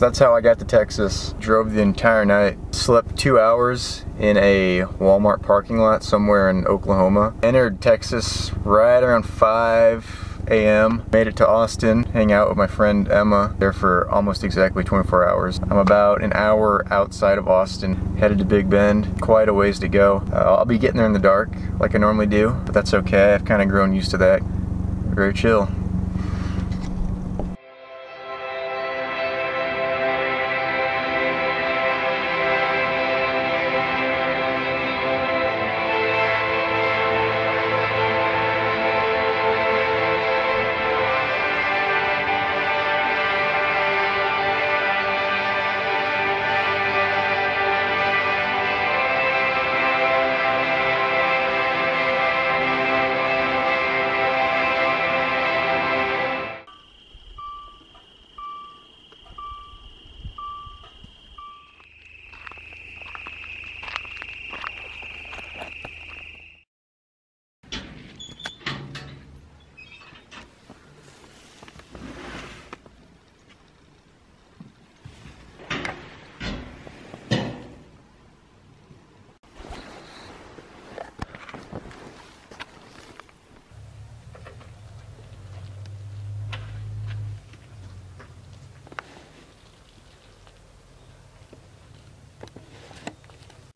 So that's how I got to Texas. Drove the entire night. Slept two hours in a Walmart parking lot somewhere in Oklahoma. Entered Texas right around 5 a.m. Made it to Austin, hang out with my friend Emma there for almost exactly 24 hours. I'm about an hour outside of Austin, headed to Big Bend. Quite a ways to go. Uh, I'll be getting there in the dark like I normally do, but that's okay. I've kind of grown used to that. Very chill.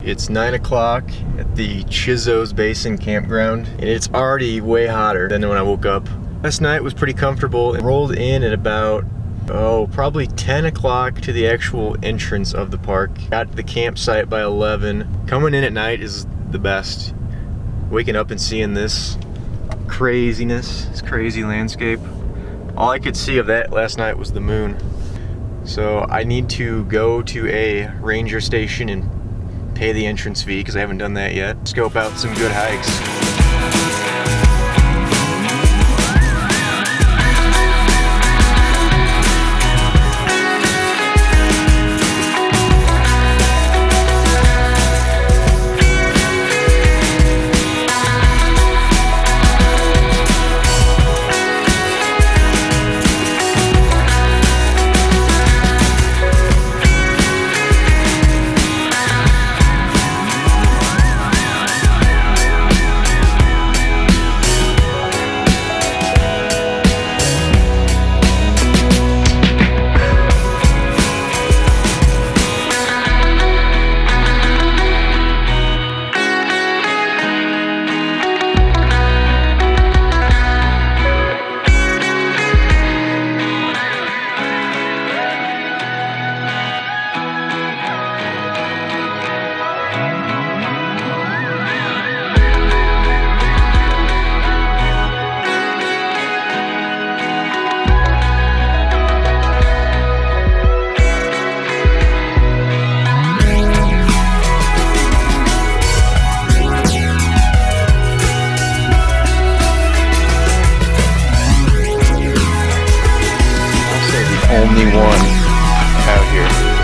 It's 9 o'clock at the Chisos Basin campground, and it's already way hotter than when I woke up. Last night was pretty comfortable. It rolled in at about, oh, probably 10 o'clock to the actual entrance of the park. Got to the campsite by 11. Coming in at night is the best. Waking up and seeing this craziness, this crazy landscape. All I could see of that last night was the moon. So I need to go to a ranger station and pay the entrance fee because I haven't done that yet. Scope out some good hikes. Only one out here.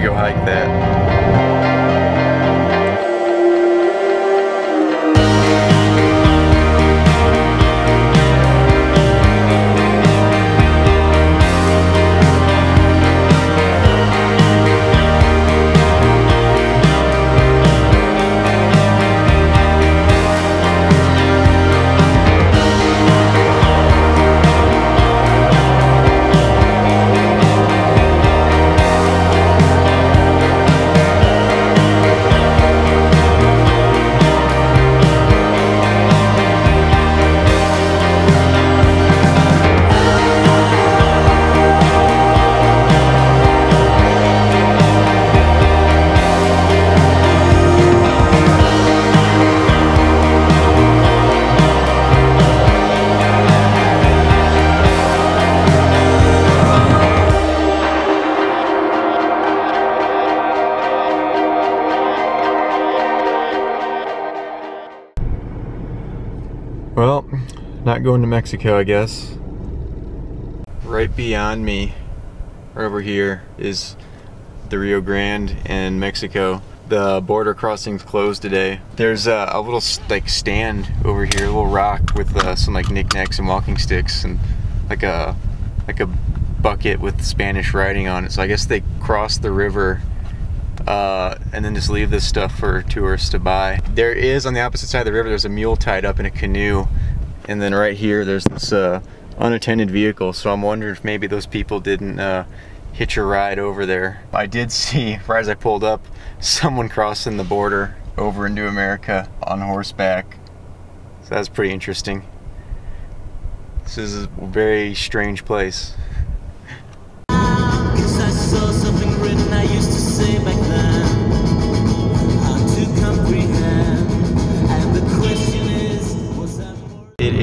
Gonna go hike that. Not going to Mexico, I guess. Right beyond me, right over here, is the Rio Grande and Mexico. The border crossing's closed today. There's a, a little like stand over here, a little rock with uh, some like knickknacks and walking sticks and like a like a bucket with Spanish writing on it. So I guess they crossed the river uh, and then just leave this stuff for tourists to buy. There is on the opposite side of the river, there's a mule tied up in a canoe. And then right here, there's this uh, unattended vehicle. So I'm wondering if maybe those people didn't uh, hitch a ride over there. I did see, right as I pulled up, someone crossing the border over into America on horseback. So that's pretty interesting. This is a very strange place.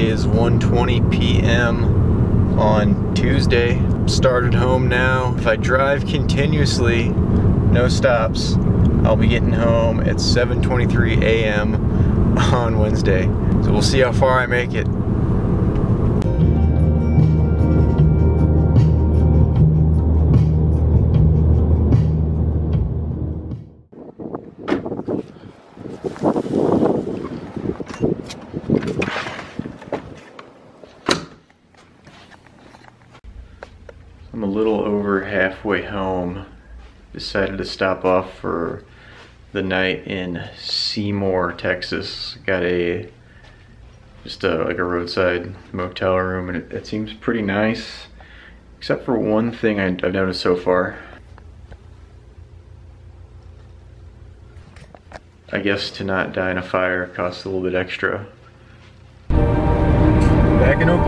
Is 1.20 p.m. on Tuesday. Started home now. If I drive continuously, no stops, I'll be getting home at 7.23 a.m. on Wednesday. So we'll see how far I make it. Halfway home. Decided to stop off for the night in Seymour, Texas. Got a just a, like a roadside motel room and it, it seems pretty nice. Except for one thing I, I've noticed so far. I guess to not die in a fire costs a little bit extra. Back in Oklahoma.